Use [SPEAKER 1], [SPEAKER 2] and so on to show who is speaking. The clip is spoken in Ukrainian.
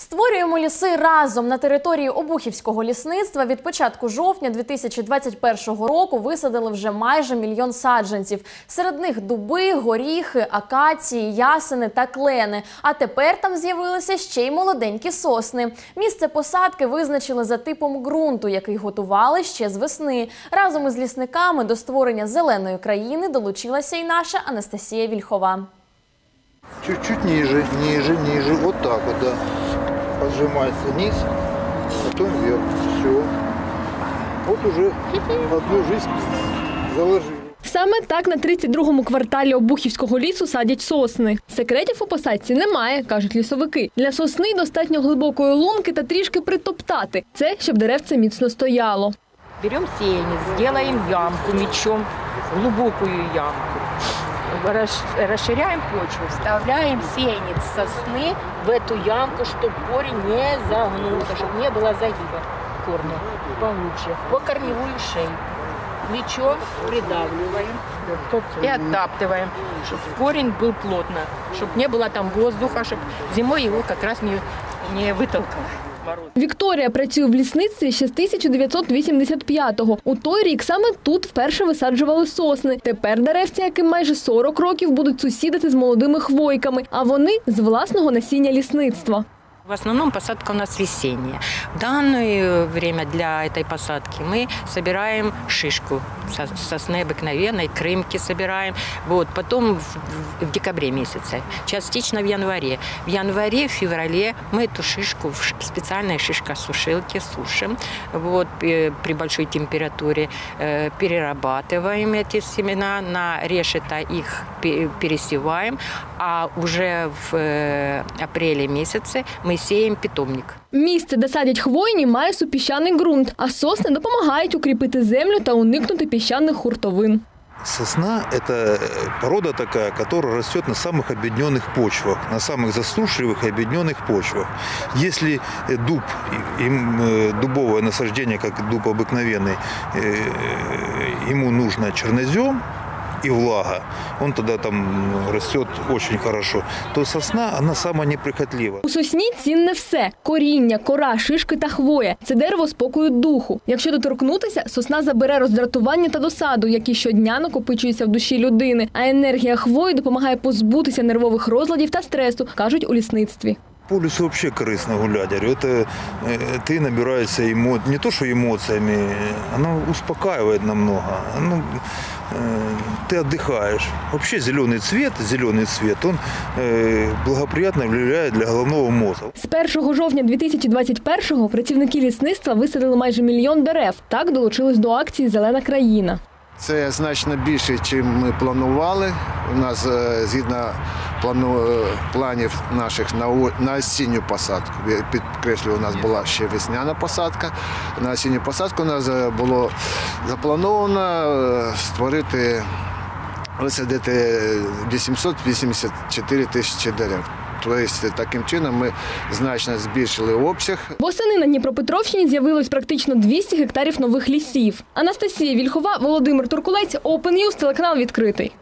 [SPEAKER 1] Створюємо ліси разом на території Обухівського лісництва. Від початку жовтня 2021 року висадили вже майже мільйон саджанців. Серед них дуби, горіхи, акації, ясени та клени. А тепер там з'явилися ще й молоденькі сосни. Місце посадки визначили за типом ґрунту, який готували ще з весни. Разом із лісниками до створення зеленої країни долучилася й наша Анастасія Вільхова.
[SPEAKER 2] Чуть-чуть ниже, ниже, ниже. Вот так вот, да. Поджимается низ, потом вверх. Все. Вот уже одну жизнь заложили.
[SPEAKER 3] Саме так на 32-му кварталі Обухівського лісу садять сосни. Секретів у посадці немає, кажуть лісовики. Для сосни достатньо глибокої лунки та трішки притоптати. Це щоб деревце міцно стояло.
[SPEAKER 4] Берем сеянец, делаем ямку мечом, глубокую ямку. Рас- Расширяем почву, вставляем сеянец сосны в эту ямку, чтобы корень не загнулся, чтобы не было загиба корня получше. По корневую шею. Мечом придавливаем и оттаптываем, чтобы корень был плотно, чтобы не было там воздуха, чтобы зимой его как раз не, не вытолкало.
[SPEAKER 3] Вікторія працює в лісництві ще з 1985-го. У той рік саме тут вперше висаджували сосни. Тепер деревці, яким майже 40 років, будуть сусідити з молодими хвойками, а вони з власного насіння лісництва.
[SPEAKER 4] В основном посадка у нас весенняя. В данное время для этой посадки мы собираем шишку со- сосны обыкновенной, крымки собираем. Вот. Потом в, в декабре месяце, частично в январе. В январе, в феврале мы эту шишку в специальной шишкосушилке сушим. Вот, э, при большой температуре э, перерабатываем эти семена на решето, их пе- пересеваем, а уже в э, апреле месяце мы сеем питомник.
[SPEAKER 3] Місце, де садять хвойні, має супіщаний ґрунт, а сосни допомагають укріпити землю та уникнути піщаних хуртовин.
[SPEAKER 2] Сосна – это э, порода такая, которая растет на самых объединенных почвах, на самых засушливых и объединенных почвах. Если э, дуб, и- им, э, дубовое насаждение, как дуб обыкновенный, э, ему нужно чернозем и влага, он тогда там растет очень хорошо, то сосна, она самая неприхотлива.
[SPEAKER 3] У сосні цінне все: коріння, кора, шишки та хвоя. Це дерево спокою духу. Якщо доторкнутися, сосна забере роздратування та досаду, які щодня накопичуються в душі людини. А енергія хвої допомагає позбутися нервових розладів та стресу, кажуть у лісництві.
[SPEAKER 2] По лесу вообще корыстно гулять. Говорю, это э, ты набираешься эмо... не то что эмоциями, э, оно успокаивает намного. Оно, э, ты отдыхаешь. Вообще зеленый цвет, зеленый цвет, он э, благоприятно влияет для головного мозга.
[SPEAKER 3] З 1 жовтня 2021-го працівники лісництва висадили майже мільйон дерев. Так долучились до акції Зелена країна.
[SPEAKER 5] Це значно більше, ніж ми планували. У нас е, згідно плану, е, планів наших на, на осінню посадку. Підкреслюю, у нас була ще весняна посадка. На осінню посадку у нас е, було заплановано створити, висадити 884 тисячі дерев. Тобто таким чином ми значно збільшили обсяг
[SPEAKER 3] Восени на Дніпропетровщині з'явилось практично 200 гектарів нових лісів. Анастасія Вільхова, Володимир Туркулець, Open News, телеканал відкритий.